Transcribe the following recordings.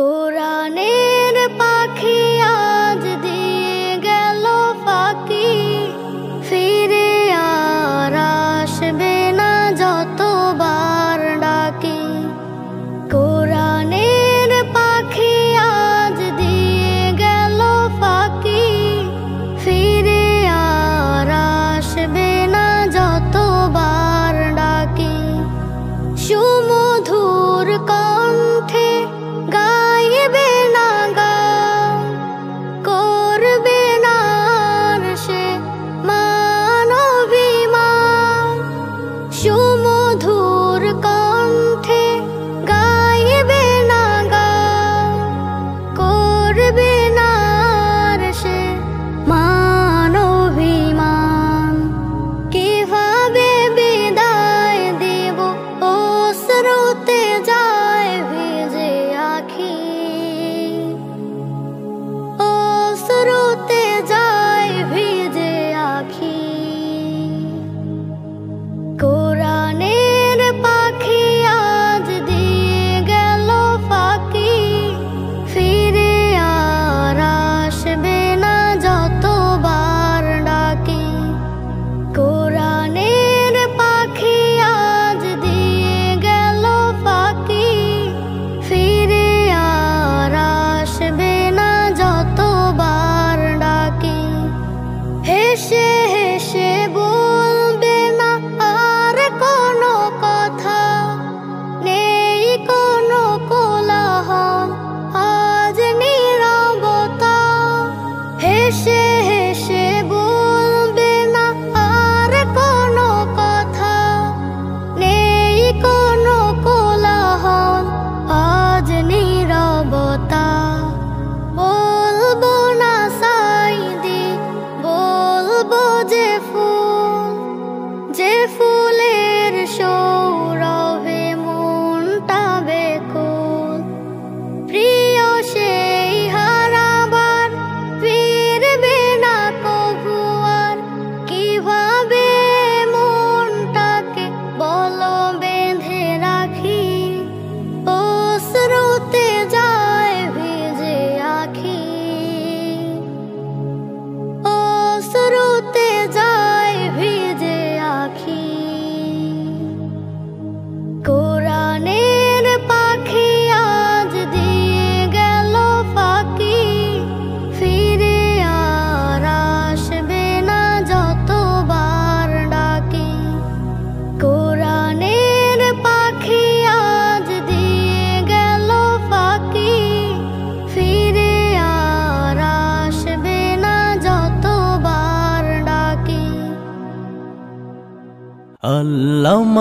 কোরআনের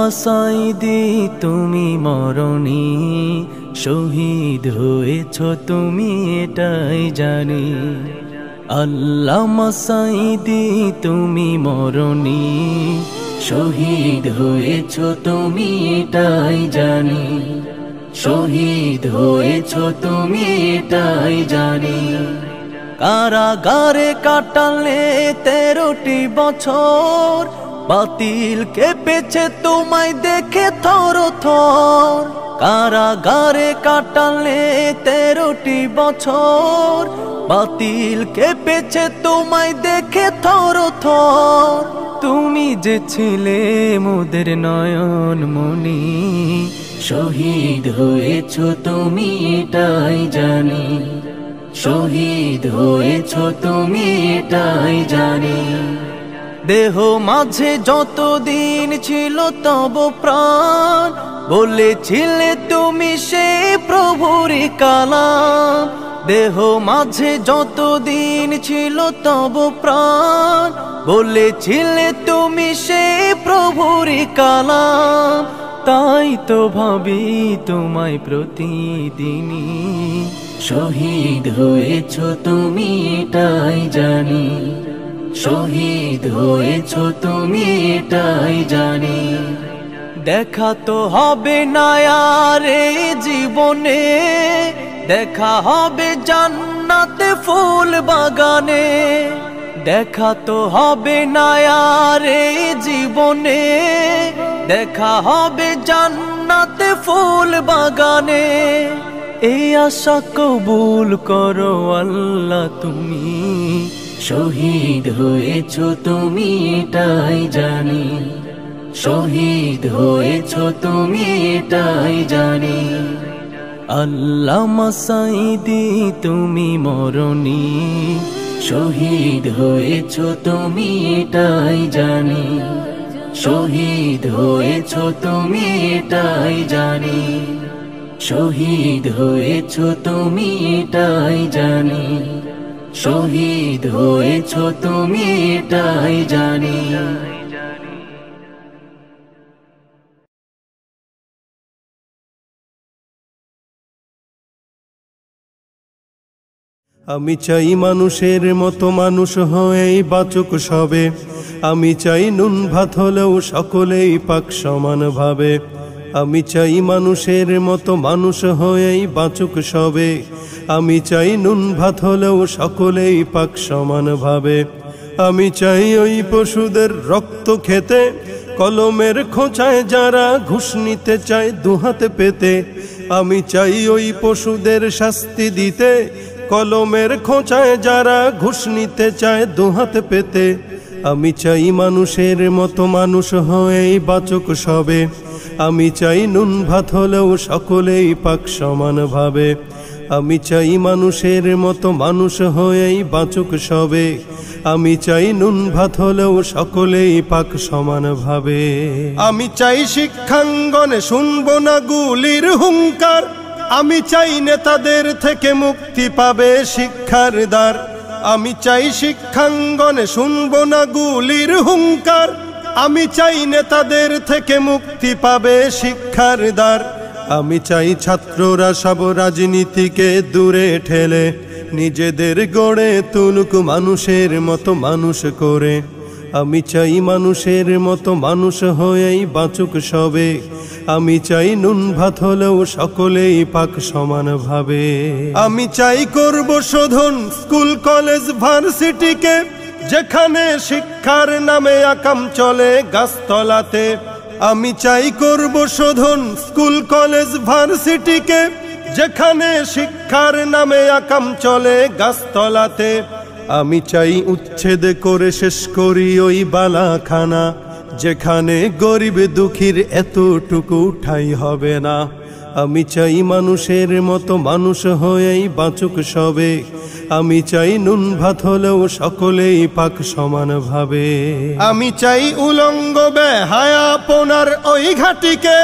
সাইদি, তুমি মরণি, শহীদ হয়েছ তুমি এটাই জানি। আল্লামা সাইদি, তুমি মরণি, শহীদ হয়েছ তুমি এটাই জানি। শহীদ হয়েছ তুমি এটাই জানি। কারাগারে কাটালে তেরোটি বছর বাতিল কেঁপেছে তোমায় দেখে থর থর। কারাগারে কাটালে তেরোটি বছর। বাতিল কেঁপেছে তোমায় দেখে থর থর। তুমি যে ছিলে মোদের নয়ন মনি শহীদ হয়েছ তুমি এটাই জানি। শহীদ হয়েছ তুমি এটাই জানি। দেহ মাঝে যতদিন ছিল তব প্রাণ। বলেছিলে তুমি সে প্রভুর কালাম। দেহ মাঝে যতদিন ছিল তব প্রাণ। বলেছিলে তুমি সে প্রভুর কালাম। তাই তো ভাবি তোমায় প্রতিদিনই। শহীদ হয়েছ তুমি এটাই জানি। শহীদ হয়েছ তুমি এটাই জানি। দেখা তো হবে না আর জীবনে। দেখা হবে জান্নাতে ফুল বাগানে। দেখা তো হবে না আর জীবনে। দেখা হবে জান্নাতে ফুল বাগানে। এই আশা কবুল করো আল্লাহ তুমি। শহীদ হয়েছ তুমি এটাই জানি। শহীদ হয়েছ তুমি এটাই জানি। আল্লাহ মাসাইদি, তুমি মরণি। শহীদ হয়েছ তুমি এটাই জানি। শহীদ হয়েছ তুমি এটাই জানি। শহীদ হয়েছ তুমি এটাই জানি। শহীদ হয়েছ তুমি জানি। আমি চাই মানুষের মতো মানুষ হয়েই বাচক সবে। আমি চাই নুন ভাত হলেও সকলেই পাক সমান ভাবে। আমি চাই মানুষের মতো মানুষ হয়েই বাঁচুক সবে। আমি চাই নুন ভাত হলেও সকলেই পাক সমান ভাবে। আমি চাই ওই পশুদের রক্ত খেতে, কলমের খোঁচায় যারা ঘুষ নিতে চায় দুহাতে পেতে। আমি চাই ওই পশুদের শাস্তি দিতে, কলমের খোঁচায় যারা ঘুষ নিতে চায় দুহাতে পেতে। আমি চাই মানুষের মতো মানুষ হয়েই বাচক সবে। আমি চাই নুন ভাত হলেও সকলেই পাক সমান ভাবে। আমি চাই মানুষের মতো মানুষ হয়েই বাচক সবে। আমি চাই নুন ভাত হলেও সকলেই পাক সমান ভাবে। আমি চাই শিক্ষাঙ্গনে শুনব না গুলির হুঙ্কার। আমি চাই নেতাদের থেকে মুক্তি পাবে শিক্ষার দ্বার। আমি চাই শিক্ষাঙ্গনে শুনব না গুলির হুঙ্কার। আমি চাই নেতাদের থেকে মুক্তি পাবে শিক্ষার দ্বার। আমি চাই ছাত্ররা সব রাজনীতিকে দূরে ঠেলে, নিজেদের গড়ে তুলুক মানুষের মতো মানুষ করে। আমি চাই মানুষের মতো মানুষ হয়েই বাঁচুক সবে। আমি চাই নুন ভাত হলেও সকলেই পাক সমান ভাবে আমি চাই করব শোধন স্কুল, কলেজ, ভার্সিটিকে, যেখানে শিক্ষার নামে আকাম চলে গাছতলাতে। আমি চাই করব শোধন স্কুল, কলেজ, ভার্সিটিকে, যেখানে শিক্ষার নামে আকাম চলে গাছতলাতে। আমি চাই উচ্ছেদ করে শেষ করি ওই বালাখানা, যেখানে গরিব দুঃখীর এতটুকু ঠাই হবে না। আমি চাই মানুষের মতো মানুষ হয়েই বাঁচুক সবে। আমি চাই নুন ভাত হলেও সকলেই পাক সমান ভাবে। আমি চাই উলঙ্গ বেহায়া পোনার ওই ঘাটিকে,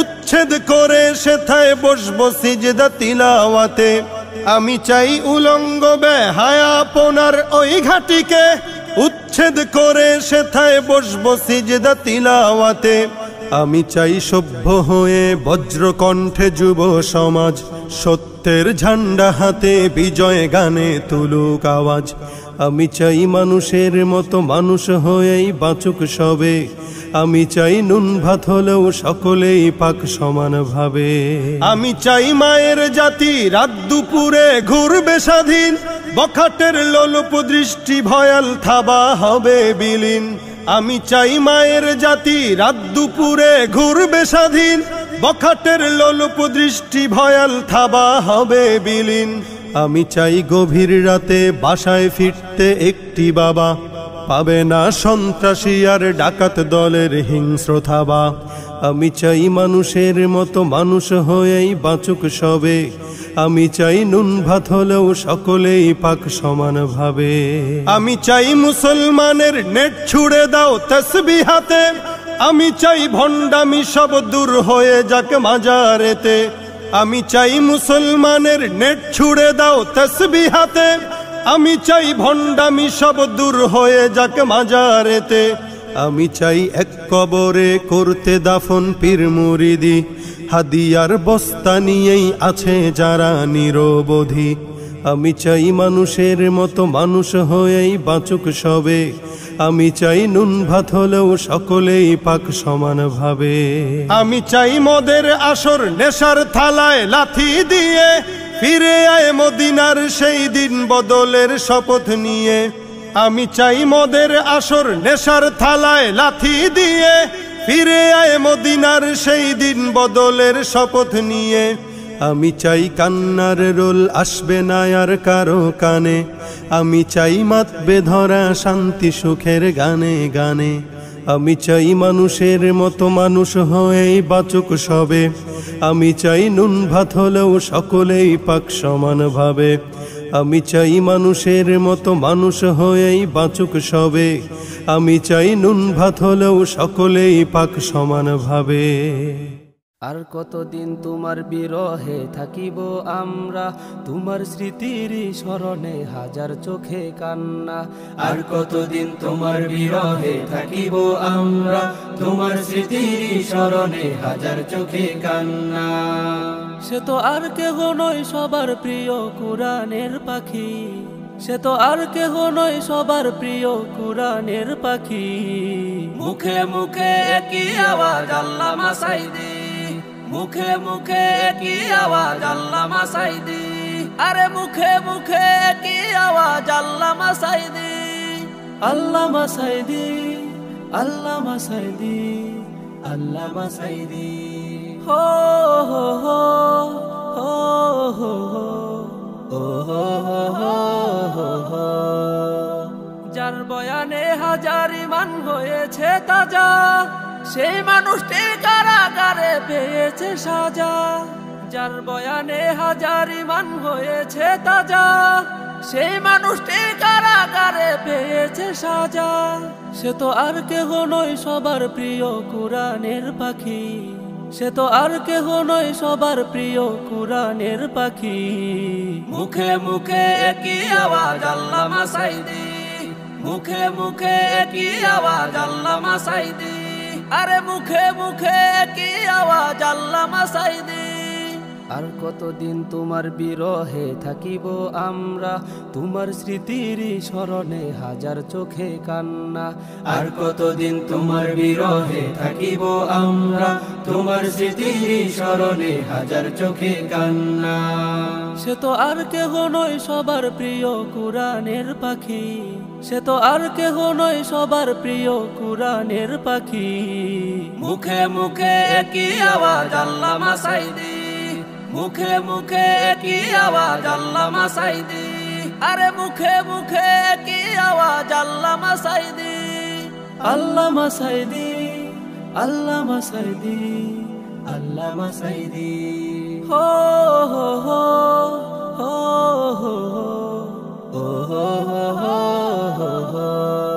উচ্ছেদ করে সেথায় বসবো সিজদা তিলাওয়াতে। আমি চাই উলঙ্গ বেহায়া পোনার ওই ঘাটিকে। উচ্ছেদ করে সেথায় বসবো সিজদা তিলাওয়াতে। আমি চাই সভ্য হয়ে বজ্রকণ্ঠে যুব সমাজ। সত্যের ঝান্ডা হাতে বিজয় গানে তুলুক আওয়াজ। আমি চাই মানুষের মতো মানুষ হয়েই বাঁচুক সবে। আমি চাই নুন ভাত হলেও সকলেই পাক সমান ভাবে। আমি চাই মায়ের জাতি রাত দুপুরে ঘুরবে স্বাধীন বখাটের লোলপ দৃষ্টি ভয়াল থাবা হবে বিলীন। আমি চাই মায়ের জাতি রাত দুপুরে ঘুরবে স্বাধীন বখাটের লোলপ দৃষ্টি ভয়াল থাবা হবে বিলীন। আমি চাই গভীর রাতে বাসায় ফিরতে একটি বাবা পাবে না সন্ত্রাসী আর ডাকাত দলের হিংস্র থাবা। আমি চাই মানুষের মতো মানুষ হয়েই বাঁচুক সবে। আমি চাই নুন ভাত হলেও সকলেই পাক সমান ভাবে। আমি চাই মুসলমানের নেট ছুড়ে দাও তসবি হাতে। আমি চাই ভণ্ডামি সব দূর হয়ে যাক মাজারেতে। আমি চাই মুসলমানের নেট ছুড়ে দাও তসবি হাতে। আমি চাই ভণ্ডামি সব দূর হয়ে যাক মাজারেতে। আমি চাই এক কবরে করতে দাফন পীর মুরিদি। হাদিয়ার বস্তা নিয়েই আছে যারা নিরবধি। আমি চাই মানুষের মতো মানুষ হয়েই বাঁচুক সবে। আমি চাই নুন ভাত হলেও সকলেই পাক সমান ভাবে। আমি চাই মদের আসর নেশার থালায় লাথি দিয়ে ফিরে আয় মদিনার সেই দিন বদলের শপথ নিয়ে। আমি চাই মদের আসর নেশার থালায় লাথি দিয়ে। ফিরে আয় মদিনার সেই দিন বদলের শপথ নিয়ে। আমি চাই কান্নার রোল আসবে না আর কারও কানে। আমি চাই মাতবে ধরা শান্তি সুখের গানে গানে। আমি চাই মানুষের মতো মানুষ হয়েই বাচুক সবে। আমি চাই নুন ভাত হলেও সকলেই পাক সমানভাবে আমি চাই মানুষের মতো মানুষ হয়েই বাঁচুক সবে। আমি চাই নুন ভাত হলেও সকলেই পাক সমানভাবে আর কতদিন তোমার বিরহে থাকিব আমরা? তোমার স্মৃতির স্মরণে হাজার চোখে কান্না। আর কতদিন তোমার বিরহে থাকিব আমরা? তোমার স্মৃতির স্মরণে হাজার চোখে কান্না। সে তো আর কেহ নয় সবার প্রিয় কুরানের পাখি। সে তো আর কেহ নয় সবার প্রিয় কুরানের পাখি। মুখে মুখে একই আওয়াজ আল্লাহ মাসাইদি মুখে মুখে কি আওয়াজ আল্লাহ মাসাইদি আরে মুখে মুখে কি আওয়াজ আল্লাহ মাসাইদি আল্লাহ মাসাইদি আল্লাহ মাসাইদি আল্লাহ মাসাইদি হো হো হো হো হো হো হো হো হো হো যার বয়ানে হাজার ইমান হয়েছে তাজা সেই মানুষটি কারাগারে পেয়েছে সাজা, যার বয়ানে হাজার ইমান হয়েছে তাজা। সেই মানুষটি কারাগারে পেয়েছে সাজা, সে তো আর কেহ নয় সবার প্রিয় কুরানের পাখি। সে তো আর কেহ নয় সবার প্রিয় কুরানের পাখি। মুখে মুখে একই আওয়াজ আল্লাহ মাসাইদি মুখে মুখে কি আওয়াজ আল্লাহ মাসাইদি আরে মুখে মুখে কি আওয়াজ আল্লাহ মাসাইদি? আর কতদিন তোমার বিরহে থাকিব আমরা? তোমার স্মৃতির স্মরণে হাজার চোখে কান্না। আর কতদিন তোমার বিরহে থাকিব আমরা? তোমার স্মৃতির স্মরণে হাজার চোখে কান্না। সে তো আর কেহ নয় সবার প্রিয় কোরআনের পাখি। সে তো আর কেহ নয় সবার প্রিয় কুরানের পাখি। মুখে মুখে কি আওয়াজ আল্লাহ মাসাইদি। মুখে মুখে কি আওয়াজ আল্লাহ মাসাইদি। আরে মুখে মুখে কি আওয়াজ আল্লাহ মাসাইদি। আল্লাহ মাসাইদি আল্লাহ মাসাইদি আল্লাহ মাসাইদি। হো হো হো হো হো হো হো হো Oh.